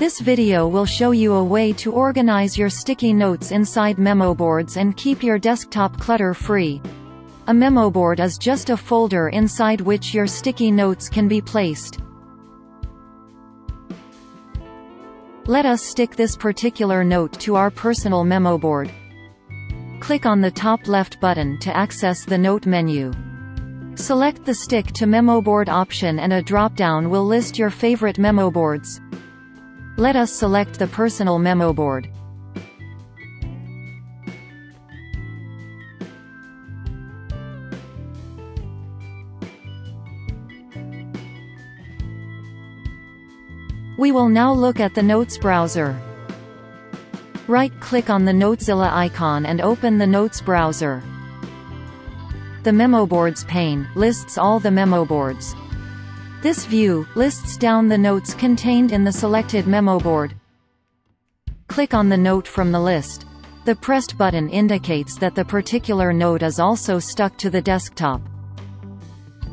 This video will show you a way to organize your sticky notes inside memo boards and keep your desktop clutter-free. A memo board is just a folder inside which your sticky notes can be placed. Let us stick this particular note to our personal memo board. Click on the top left button to access the Note menu. Select the Stick to Memo Board option and a drop-down will list your favorite memo boards. Let us select the personal memo board. We will now look at the Notes browser. Right-click on the Notezilla icon and open the Notes browser. The Memo Boards pane lists all the memo boards. This view lists down the notes contained in the selected memo board. Click on the note from the list. The pressed button indicates that the particular note is also stuck to the desktop.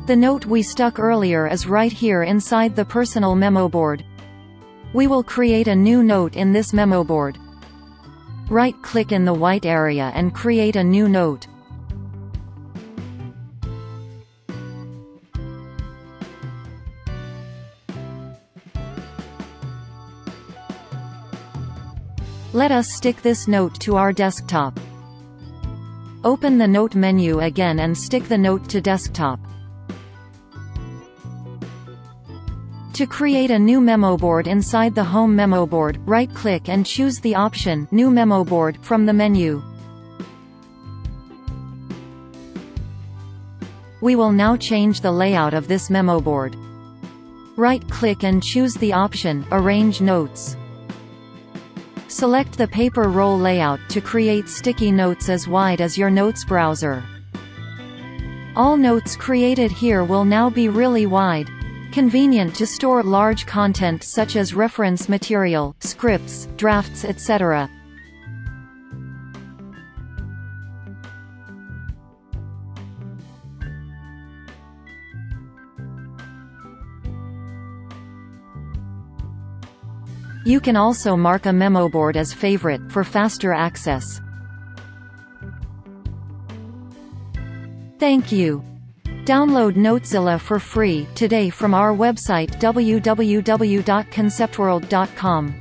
The note we stuck earlier is right here inside the personal memo board. We will create a new note in this memo board. Right-click in the white area and create a new note. Let us stick this note to our desktop. Open the Note menu again and stick the note to desktop. To create a new memo board inside the Home memo board, right-click and choose the option New Memo Board from the menu. We will now change the layout of this memo board. Right-click and choose the option Arrange Notes. Select the paper roll layout to create sticky notes as wide as your notes browser. All notes created here will now be really wide. Convenient to store large content such as reference material, scripts, drafts etc. You can also mark a memo board as favorite for faster access. Thank you. Download Notezilla for free today from our website www.conceptworld.com.